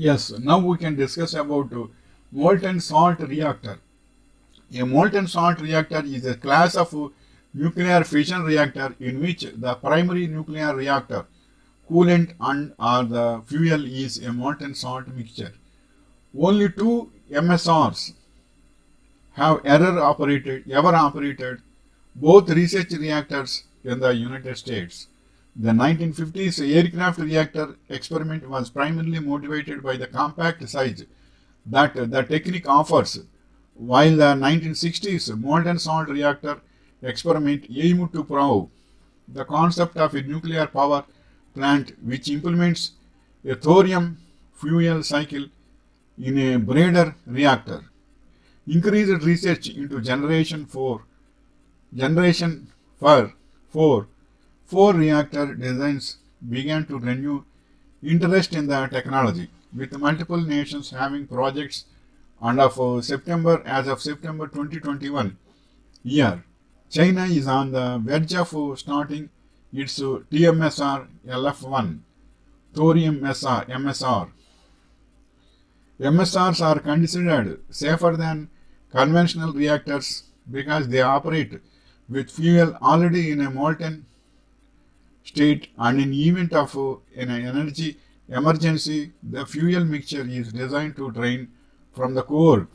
Yes, now we can discuss about molten salt reactor. A molten salt reactor is a class of nuclear fission reactor in which the primary nuclear reactor coolant and or the fuel is a molten salt mixture. Only two MSRs have error operated, ever operated both research reactors in the United States. The 1950s aircraft reactor experiment was primarily motivated by the compact size that the technique offers, while the 1960s molten salt reactor experiment aimed to prove the concept of a nuclear power plant which implements a thorium fuel cycle in a breeder reactor. Increased research into generation 4 generation for 4 four reactor designs began to renew interest in the technology with multiple nations having projects and of uh, September as of September 2021 year China is on the verge of uh, starting its uh, TMSR LF1 thorium MSR, MSR. MSRs are considered safer than conventional reactors because they operate with fuel already in a molten state and in event of uh, an energy emergency the fuel mixture is designed to drain from the core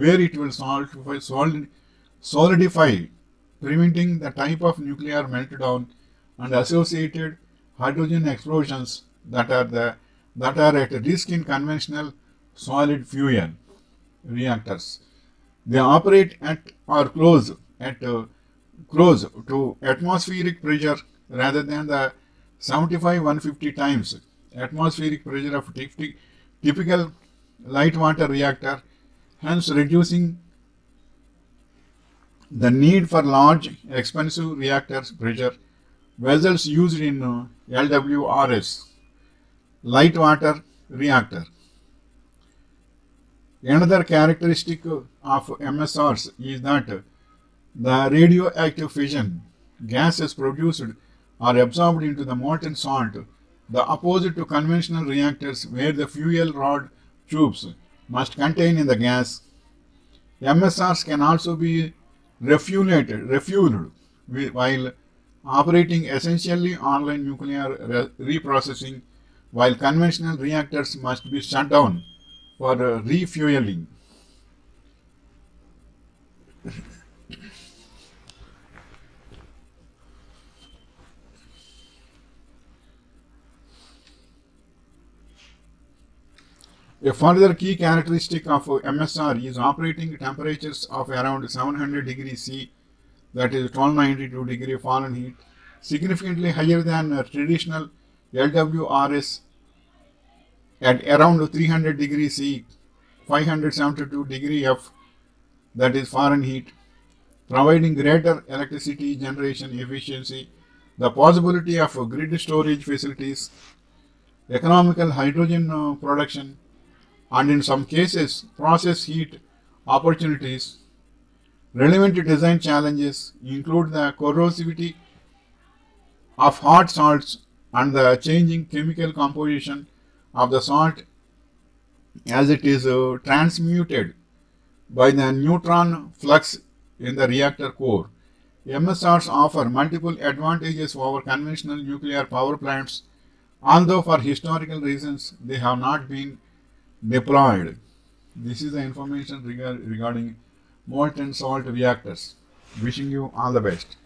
where it will solidify, solid, solidify preventing the type of nuclear meltdown and associated hydrogen explosions that are the that are at risk in conventional solid fuel reactors. They operate at or close at uh, close to atmospheric pressure rather than the 75 150 times. Atmospheric pressure of typical light water reactor hence reducing the need for large expensive reactor pressure. Vessels used in uh, LWRS light water reactor. Another characteristic of MSRs is that the radioactive fission gases produced are absorbed into the molten salt, the opposite to conventional reactors where the fuel rod tubes must contain in the gas. MSRs can also be refueled, refueled while operating essentially online nuclear re reprocessing, while conventional reactors must be shut down for refueling. A further key characteristic of MSR is operating temperatures of around 700 degrees C, that is 1292 degree Fahrenheit, significantly higher than traditional LWRS at around 300 degrees C, 572 degree F, that is Fahrenheit, providing greater electricity generation efficiency, the possibility of grid storage facilities, economical hydrogen uh, production, and in some cases process heat opportunities. Relevant design challenges include the corrosivity of hot salts and the changing chemical composition of the salt as it is uh, transmuted by the neutron flux in the reactor core. MSRs offer multiple advantages over conventional nuclear power plants, although for historical reasons they have not been deployed. This is the information regarding molten salt reactors. Wishing you all the best.